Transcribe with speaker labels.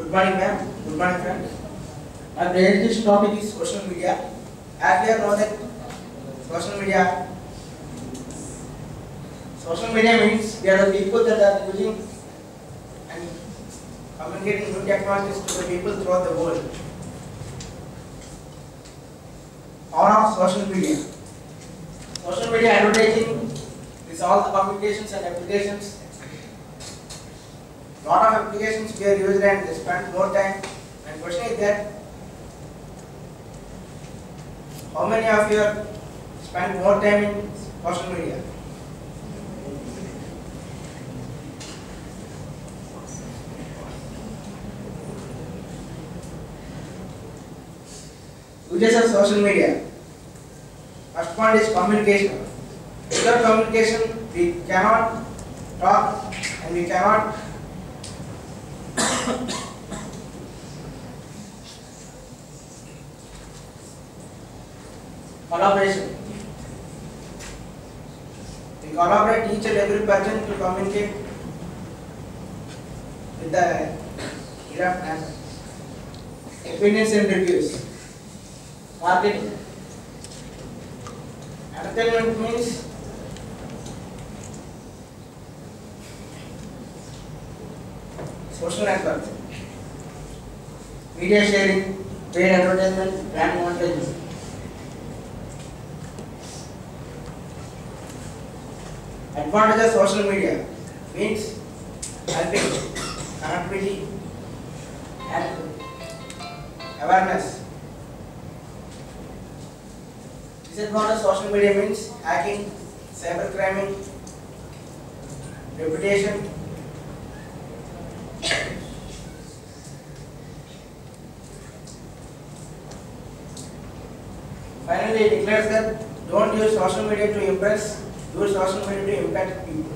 Speaker 1: Good morning, ma'am. Good morning, friends. My presentation topic is social media. As we all know that social media, social media means they are the people that are using and communicating new technologies to the people throughout the world. Power our social media. Social media advertising is all the communications and applications lot of applications we are used and they spend more time. And question is that how many of you spend more time in social media? Uses of social media. First point is communication. Without communication, we cannot talk and we cannot collaboration. We collaborate each and every person to communicate with the era and opinions and reviews. Marketing. Entertainment means social network. Media sharing, paid advertisement, brand monetization. Advantage of social media means helping connectivity and awareness. Disadvantage of social media means hacking, cybercrime, reputation, Finally, it declares that don't use social media to impress, use social media to impact people.